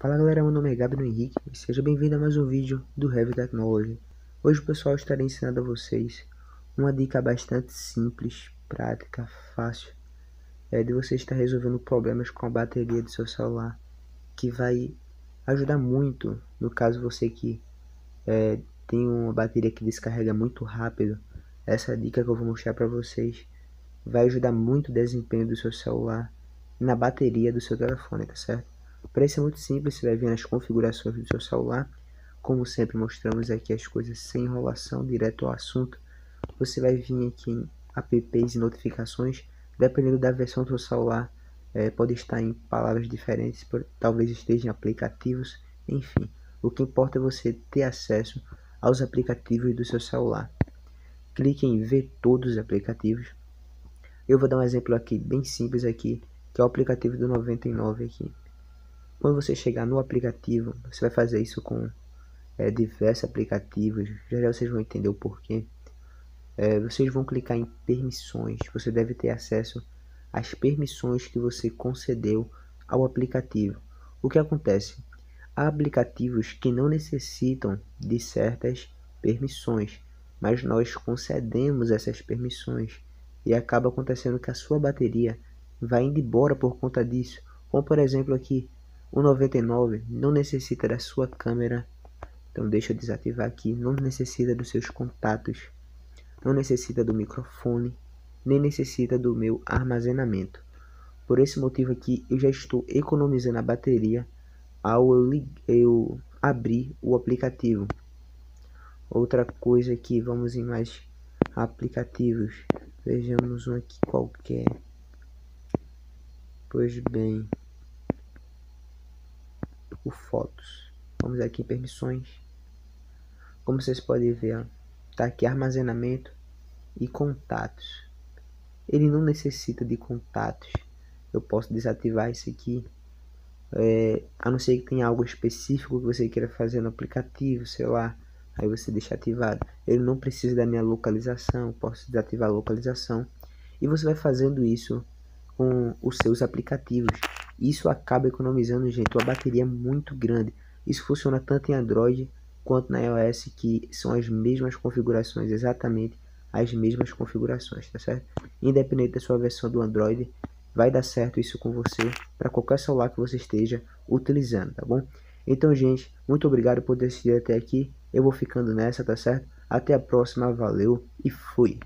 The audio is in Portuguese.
Fala galera, meu nome é Gabriel Henrique e seja bem-vindo a mais um vídeo do Heavy Technology. Hoje pessoal estarei ensinando a vocês uma dica bastante simples, prática, fácil é de você estar resolvendo problemas com a bateria do seu celular que vai ajudar muito no caso você que é, tem uma bateria que descarrega muito rápido essa dica que eu vou mostrar para vocês vai ajudar muito o desempenho do seu celular na bateria do seu telefone, tá certo? Para isso é muito simples, você vai vir nas configurações do seu celular. Como sempre mostramos aqui as coisas sem enrolação, direto ao assunto. Você vai vir aqui em apps e notificações, dependendo da versão do seu celular, é, pode estar em palavras diferentes, por, talvez esteja em aplicativos, enfim. O que importa é você ter acesso aos aplicativos do seu celular. Clique em ver todos os aplicativos. Eu vou dar um exemplo aqui bem simples aqui, que é o aplicativo do 99 aqui. Quando você chegar no aplicativo, você vai fazer isso com é, diversos aplicativos. Já já vocês vão entender o porquê. É, vocês vão clicar em permissões. Você deve ter acesso às permissões que você concedeu ao aplicativo. O que acontece? Há aplicativos que não necessitam de certas permissões, mas nós concedemos essas permissões e acaba acontecendo que a sua bateria vai indo embora por conta disso. Como por exemplo aqui, o 99 não necessita da sua câmera, então deixa eu desativar aqui, não necessita dos seus contatos, não necessita do microfone, nem necessita do meu armazenamento. Por esse motivo aqui, eu já estou economizando a bateria ao eu, eu abrir o aplicativo. Outra coisa aqui, vamos em mais aplicativos. Vejamos um aqui qualquer. Pois bem o fotos. Vamos aqui em permissões. Como vocês podem ver, está aqui armazenamento e contatos. Ele não necessita de contatos. Eu posso desativar isso aqui. É, a não ser que tenha algo específico que você queira fazer no aplicativo, sei lá. Aí você deixa ativado. Ele não precisa da minha localização. Posso desativar a localização. E você vai fazendo isso com os seus aplicativos. Isso acaba economizando, gente, uma bateria muito grande. Isso funciona tanto em Android quanto na iOS, que são as mesmas configurações, exatamente as mesmas configurações, tá certo? Independente da sua versão do Android, vai dar certo isso com você para qualquer celular que você esteja utilizando, tá bom? Então, gente, muito obrigado por ter assistido até aqui. Eu vou ficando nessa, tá certo? Até a próxima, valeu e fui!